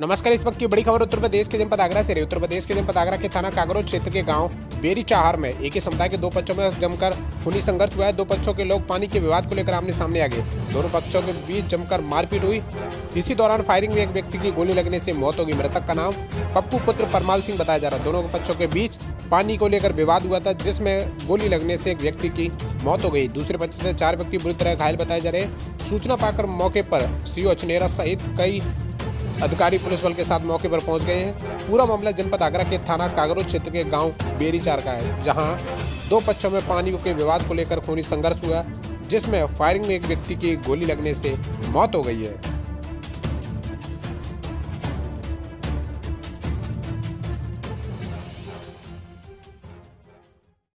नमस्कार, इस वक्त की बड़ी खबर उत्तर प्रदेश के जनपद आगरा से रही उत्तर प्रदेश के जनपद आगरा के थाना कागरोच क्षेत्र के गाँव बेरी चाहर में एक ही समुदाय के दो पक्षों में जमकर खूनी संघर्ष हुआ है। दो पक्षों के लोग पानी के विवाद को लेकर आमने सामने आ गए। दोनों पक्षों के बीच जमकर मारपीट हुई। इसी दौरान फायरिंग में एक व्यक्ति की गोली लगने से मौत हो गई। मृतक का नाम पप्पू पुत्र परमाल सिंह बताया जा रहा दोनों पक्षों के बीच पानी को लेकर विवाद हुआ था, जिसमें गोली लगने से एक व्यक्ति की मौत हो गई। दूसरे पक्ष से चार व्यक्ति बुरी तरह घायल बताए जा रहे सूचना पाकर मौके पर सीओ अचनेरा सहित कई अधिकारी पुलिस बल के साथ मौके पर पहुँच गए हैं। पूरा मामला जनपद आगरा के थाना कागरो क्षेत्र के गाँव बेरीचार का है, जहाँ दो पक्षों में पानी के विवाद को लेकर खूनी संघर्ष हुआ, जिसमें फायरिंग में एक व्यक्ति की गोली लगने से मौत हो गई है।